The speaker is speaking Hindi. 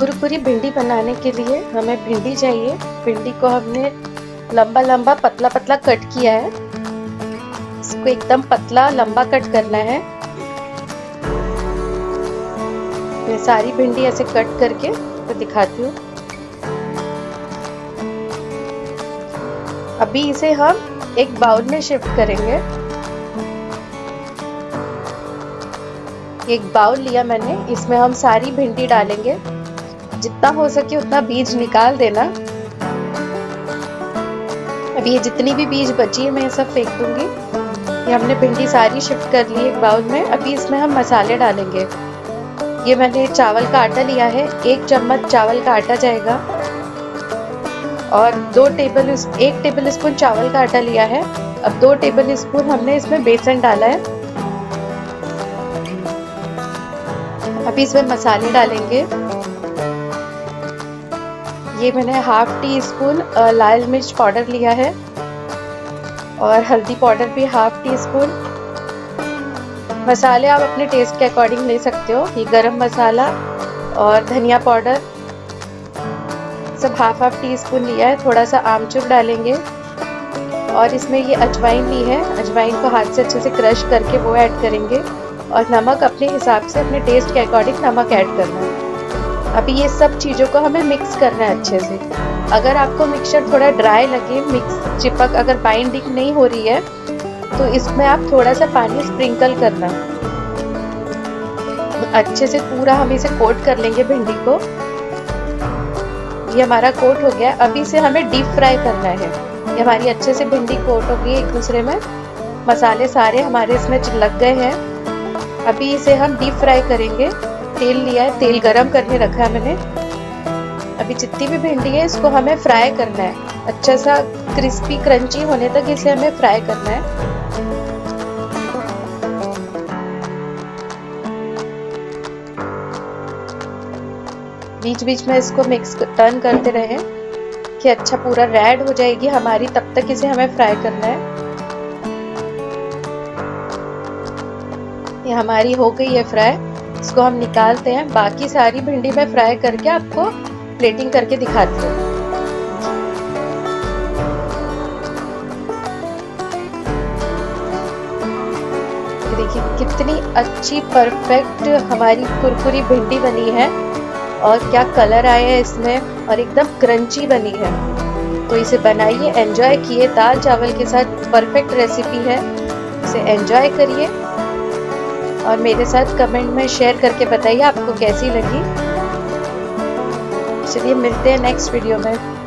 कुरकुरी भिंडी बनाने के लिए हमें भिंडी चाहिए। भिंडी को हमने लंबा लंबा, पतला पतला कट किया है। इसको एकदम पतला, लंबा कट करना है। मैं सारी भिंडी ऐसे कट करके तो दिखाती हूँ। अभी इसे हम एक बाउल में शिफ्ट करेंगे। एक बाउल लिया मैंने, इसमें हम सारी भिंडी डालेंगे। जितना हो सके उतना बीज निकाल देना। अभी ये जितनी भी बीज बची है, मैं ये सब फेंक दूँगी। ये हमने भिंडी सारी शिफ्ट कर ली एक बाउल में। अभी इसमें हम मसाले डालेंगे। ये मैंने चावल का आटा लिया है। एक चम्मच चावल का आटा जाएगा। और दो टेबल एक टेबल स्पून चावल का आटा लिया है। अब दो टेबल स्पून हमने इसमें बेसन डाला है। अभी इसमें मसाले डालेंगे। ये मैंने हाफ़ टी स्पून लाल मिर्च पाउडर लिया है। और हल्दी पाउडर भी हाफ़ टी स्पून मसाले आप अपने टेस्ट के अकॉर्डिंग ले सकते हो। ये गरम मसाला और धनिया पाउडर। सब हाफ़ हाफ़ टी स्पून लिया है। थोड़ा सा आमचूर डालेंगे। और इसमें ये अजवाइन ली है। अजवाइन को हाथ से अच्छे से क्रश करके वो ऐड करेंगे। और नमक अपने हिसाब से, अपने टेस्ट के अकॉर्डिंग नमक ऐड करना है। अभी ये सब चीज़ों को हमें मिक्स करना है अच्छे से। अगर आपको मिक्सचर थोड़ा ड्राई लगे मिक्स चिपक अगर बाइंडिंग नहीं हो रही है तो इसमें आप थोड़ा सा पानी स्प्रिंकल करना। अच्छे से पूरा हम इसे कोट कर लेंगे भिंडी को। ये हमारा कोट हो गया। अभी से हमें डीप फ्राई करना है। ये हमारी अच्छे से भिंडी कोट हो गई एक दूसरे में। मसाले सारे हमारे इसमें लग गए हैं। अभी इसे हम डीप फ्राई करेंगे। तेल लिया है, तेल गरम करके रखा है मैंने। अभी जितनी भी भिंडी है, इसको हमें फ्राई करना है। अच्छा सा क्रिस्पी क्रंची होने तक इसे हमें फ्राई करना है। बीच बीच में इसको मिक्स टर्न करते रहे। कि अच्छा पूरा रेड हो जाएगी हमारी, तब तक इसे हमें फ्राई करना है। ये हमारी हो गई है फ्राई इसको हम निकालते हैं। बाकी सारी भिंडी में फ्राई करके आपको प्लेटिंग करके दिखाती हूँ। देखिए, कितनी अच्छी परफेक्ट हमारी कुरकुरी भिंडी बनी है और क्या कलर आया है इसमें और एकदम क्रंची बनी है। तो इसे बनाइए एंजॉय किए। दाल चावल के साथ परफेक्ट रेसिपी है। इसे एंजॉय करिए। और मेरे साथ कमेंट में शेयर करके बताइए आपको कैसी लगी। चलिए मिलते हैं नेक्स्ट वीडियो में।